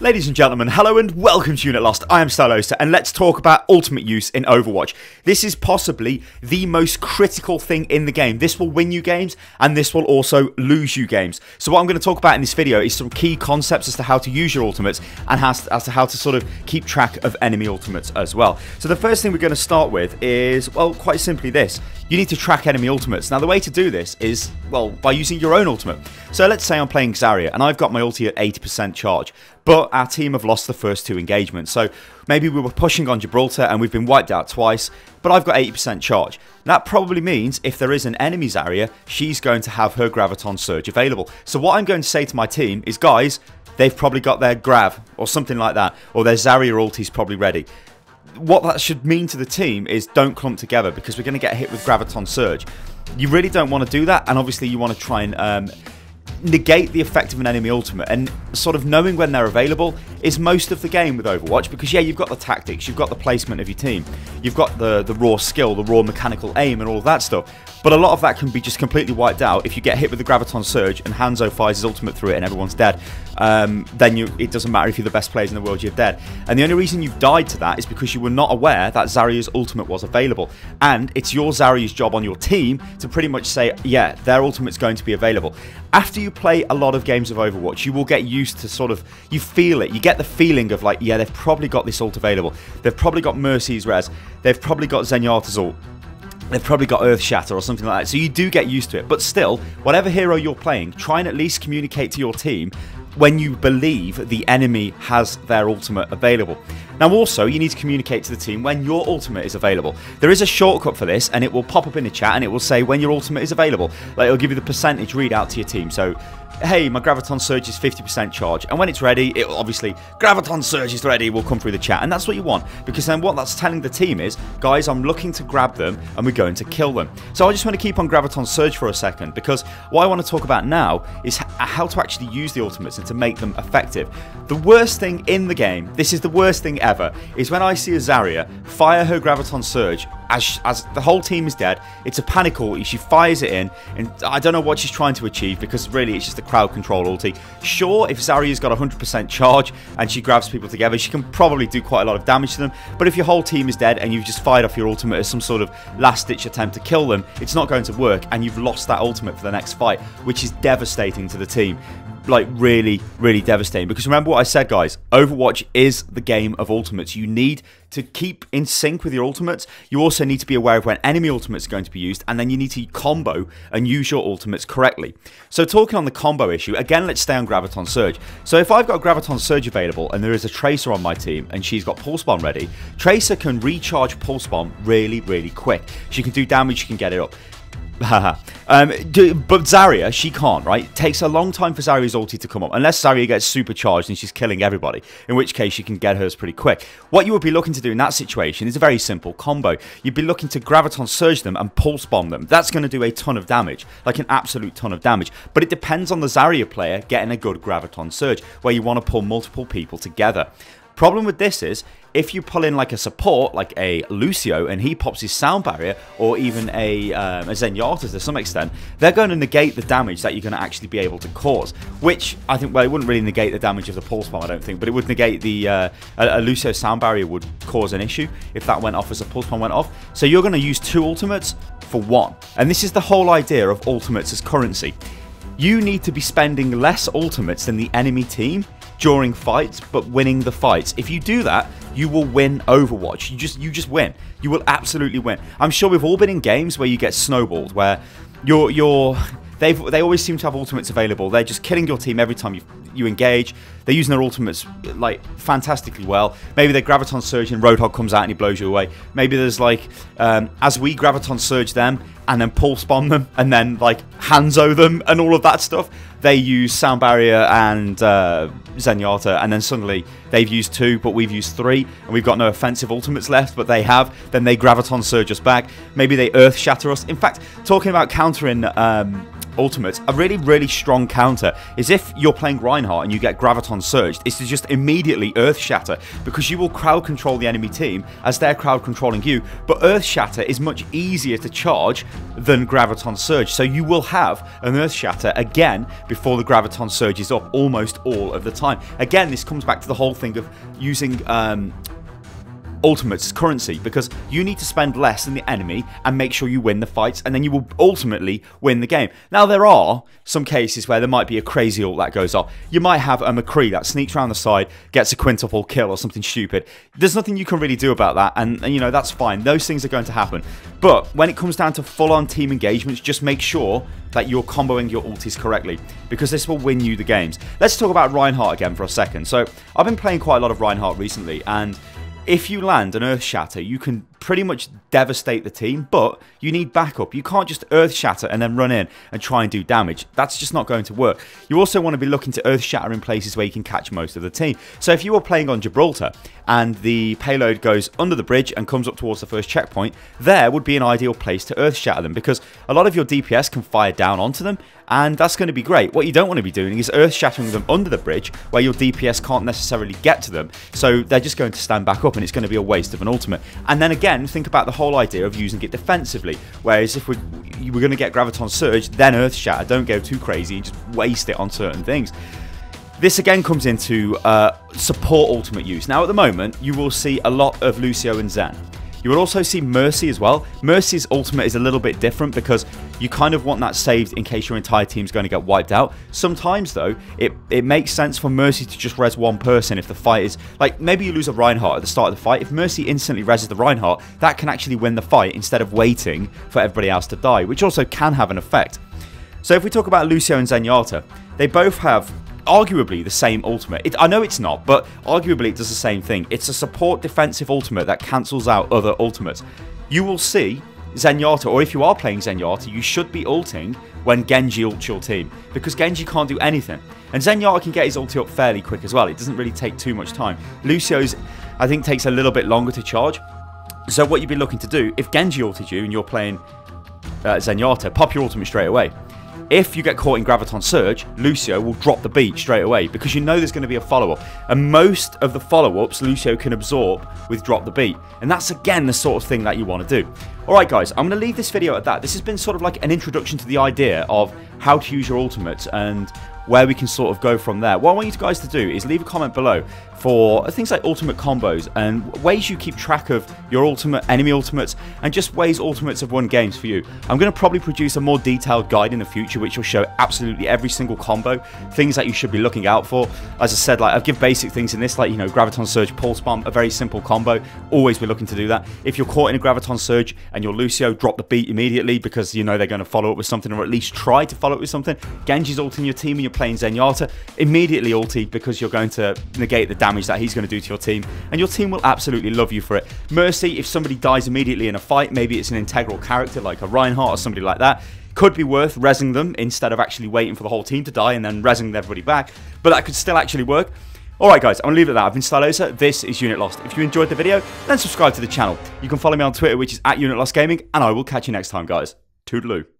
Ladies and gentlemen, hello and welcome to Unit Lost. I am Stylosa, and let's talk about ultimate use in Overwatch. This is possibly the most critical thing in the game. This will win you games, and this will also lose you games. So what I'm going to talk about in this video is some key concepts as to how to use your ultimates, and as to how to sort of keep track of enemy ultimates as well. So the first thing we're going to start with is, well, quite simply this. You need to track enemy ultimates. Now the way to do this is, well, by using your own ultimate. So let's say I'm playing Zarya, and I've got my ulti at 80% charge. But our team have lost the first two engagements. So maybe we were pushing on Gibraltar and we've been wiped out twice, but I've got 80% charge. That probably means if there is an enemy Zarya, she's going to have her Graviton Surge available. So what I'm going to say to my team is, guys, they've probably got their Grav or something like that, or their Zarya ulti's probably ready what that should mean to the team is don't clump together because we're going to get hit with Graviton Surge. You really don't want to do that, and obviously you want to try and um, negate the effect of an enemy ultimate and sort of knowing when they're available is most of the game with Overwatch because yeah you've got the tactics you've got the placement of your team you've got the the raw skill the raw mechanical aim and all of that stuff but a lot of that can be just completely wiped out if you get hit with the Graviton Surge and Hanzo fires his ultimate through it and everyone's dead. Um, then you, it doesn't matter if you're the best players in the world, you're dead. And the only reason you've died to that is because you were not aware that Zarya's ultimate was available. And it's your Zarya's job on your team to pretty much say, yeah, their ultimate's going to be available. After you play a lot of games of Overwatch, you will get used to sort of, you feel it. You get the feeling of like, yeah, they've probably got this ult available. They've probably got Mercy's res. They've probably got Zenyatta's ult they've probably got Earth Shatter or something like that. So you do get used to it. But still, whatever hero you're playing, try and at least communicate to your team when you believe the enemy has their ultimate available. Now also, you need to communicate to the team when your ultimate is available. There is a shortcut for this and it will pop up in the chat and it will say when your ultimate is available. Like it'll give you the percentage readout to your team. So hey, my Graviton Surge is 50% charge. And when it's ready, it will obviously, Graviton Surge is ready, will come through the chat. And that's what you want. Because then what that's telling the team is, guys, I'm looking to grab them and we're going to kill them. So I just want to keep on Graviton Surge for a second. Because what I want to talk about now is uh, how to actually use the ultimates and to make them effective. The worst thing in the game, this is the worst thing ever, is when I see a Zarya fire her Graviton Surge as, as the whole team is dead. It's a panic ulti. She fires it in, and I don't know what she's trying to achieve because really it's just a crowd control ulti. Sure, if Zarya's got 100% charge and she grabs people together, she can probably do quite a lot of damage to them. But if your whole team is dead and you've just fired off your ultimate as some sort of last-ditch attempt to kill them, it's not going to work, and you've lost that ultimate for the next fight, which is devastating to the team like really, really devastating. Because remember what I said, guys Overwatch is the game of ultimates. You need to keep in sync with your ultimates. You also need to be aware of when enemy ultimates are going to be used, and then you need to combo and use your ultimates correctly. So, talking on the combo issue, again, let's stay on Graviton Surge. So, if I've got Graviton Surge available and there is a Tracer on my team and she's got Pulse Bomb ready, Tracer can recharge Pulse Bomb really, really quick. She can do damage, she can get it up. um, but Zarya, she can't, right? It takes a long time for Zarya's ulti to come up, unless Zarya gets supercharged and she's killing everybody, in which case she can get hers pretty quick. What you would be looking to do in that situation is a very simple combo. You'd be looking to Graviton Surge them and Pulse Bomb them. That's going to do a ton of damage, like an absolute ton of damage. But it depends on the Zarya player getting a good Graviton Surge, where you want to pull multiple people together. Problem with this is, if you pull in like a support, like a Lucio, and he pops his sound barrier, or even a, um, a Zenyatta to some extent, they're going to negate the damage that you're going to actually be able to cause. Which I think, well, it wouldn't really negate the damage of the pulse bomb, I don't think, but it would negate the uh, a, a Lucio sound barrier would cause an issue if that went off as a pulse bomb went off. So you're going to use two ultimates for one, and this is the whole idea of ultimates as currency. You need to be spending less ultimates than the enemy team during fights, but winning the fights. If you do that, you will win Overwatch. You just you just win. You will absolutely win. I'm sure we've all been in games where you get snowballed, where you're you're They've, they always seem to have ultimates available. They're just killing your team every time you you engage. They're using their ultimates like fantastically well. Maybe their graviton surge and Roadhog comes out and he blows you away. Maybe there's like um, as we graviton surge them and then pulse bomb them and then like Hanzo them and all of that stuff. They use sound barrier and uh, Zenyatta, and then suddenly they've used two, but we've used three, and we've got no offensive ultimates left, but they have. Then they graviton surge us back. Maybe they earth shatter us. In fact, talking about countering. Um, ultimates, a really, really strong counter is if you're playing Reinhardt and you get Graviton Surged, is to just immediately Earth Shatter because you will crowd control the enemy team as they're crowd controlling you. But Earth Shatter is much easier to charge than Graviton Surge, so you will have an Earth Shatter again before the Graviton Surge is up almost all of the time. Again, this comes back to the whole thing of using um, ultimates currency because you need to spend less than the enemy and make sure you win the fights and then you will ultimately win the game. Now there are some cases where there might be a crazy ult that goes off. You might have a McCree that sneaks around the side, gets a quintuple kill or something stupid. There's nothing you can really do about that and, and you know that's fine. Those things are going to happen. But when it comes down to full on team engagements, just make sure that you're comboing your ultis correctly because this will win you the games. Let's talk about Reinhardt again for a second. So I've been playing quite a lot of Reinhardt recently and if you land an Earth Shatter, you can pretty much devastate the team, but you need backup. You can't just Earth Shatter and then run in and try and do damage. That's just not going to work. You also want to be looking to Earth Shatter in places where you can catch most of the team. So if you were playing on Gibraltar and the payload goes under the bridge and comes up towards the first checkpoint, there would be an ideal place to Earth Shatter them because a lot of your DPS can fire down onto them and that's going to be great. What you don't want to be doing is earth shattering them under the bridge where your DPS can't necessarily get to them, so they're just going to stand back up and it's going to be a waste of an ultimate. And then again, think about the whole idea of using it defensively, whereas if we're, we're going to get Graviton Surge, then Earth Shatter, don't go too crazy and just waste it on certain things. This again comes into uh, support ultimate use. Now at the moment, you will see a lot of Lucio and Zen. You will also see Mercy as well. Mercy's ultimate is a little bit different because you kind of want that saved in case your entire team's going to get wiped out. Sometimes, though, it, it makes sense for Mercy to just res one person if the fight is... Like, maybe you lose a Reinhardt at the start of the fight. If Mercy instantly reses the Reinhardt, that can actually win the fight instead of waiting for everybody else to die, which also can have an effect. So if we talk about Lucio and Zenyatta, they both have arguably the same ultimate. It, I know it's not, but arguably it does the same thing. It's a support defensive ultimate that cancels out other ultimates. You will see Zenyatta, or if you are playing Zenyatta, you should be ulting when Genji ults your team, because Genji can't do anything. And Zenyatta can get his ulti up fairly quick as well. It doesn't really take too much time. Lucio's, I think, takes a little bit longer to charge. So what you'd be looking to do, if Genji ulted you and you're playing uh, Zenyatta, pop your ultimate straight away. If you get caught in Graviton Surge, Lucio will drop the beat straight away because you know there's going to be a follow-up. And most of the follow-ups Lucio can absorb with drop the beat. And that's again the sort of thing that you want to do. Alright guys, I'm going to leave this video at that. This has been sort of like an introduction to the idea of how to use your ultimates and where we can sort of go from there. What I want you guys to do is leave a comment below for things like ultimate combos and ways you keep track of your ultimate enemy ultimates and just ways ultimates have won games for you. I'm going to probably produce a more detailed guide in the future which will show absolutely every single combo, things that you should be looking out for. As I said, like I've give basic things in this, like you know, Graviton Surge, Pulse Bomb, a very simple combo. Always be looking to do that. If you're caught in a Graviton Surge and you're Lucio, drop the beat immediately because you know they're going to follow up with something or at least try to follow up with something. Genji's ulting your team and you're playing Zenyatta, immediately ulti because you're going to negate the damage that he's going to do to your team, and your team will absolutely love you for it. Mercy, if somebody dies immediately in a fight, maybe it's an integral character like a Reinhardt or somebody like that, could be worth resing them instead of actually waiting for the whole team to die and then resing everybody back, but that could still actually work. Alright guys, I'm going to leave it at that. I've been Stylosa, this is Unit Lost. If you enjoyed the video, then subscribe to the channel. You can follow me on Twitter, which is at Unit Lost Gaming, and I will catch you next time guys. Toodaloo.